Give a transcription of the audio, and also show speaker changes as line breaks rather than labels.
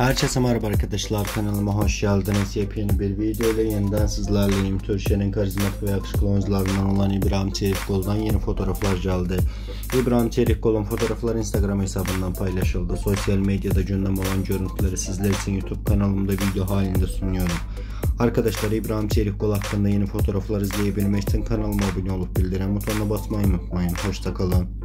Herkese merhaba arkadaşlar kanalıma hoş geldiniz. Yepyeni bir video ile yeniden sizlerleyim. Türkiye'nin karizmatik ve yakışıklı oyuncularından olan İbrahim Çelikkol'dan yeni fotoğraflar geldi. İbrahim Çelikkol'un fotoğrafları Instagram hesabından paylaşıldı. Sosyal medyada gündem olan görüntüleri sizler için YouTube kanalımda video halinde sunuyorum. Arkadaşlar İbrahim Çelikkol hakkında yeni fotoğraflar izleyebilmek için kanalıma abone olup bildirim butonuna basmayı unutmayın. Hoşçakalın.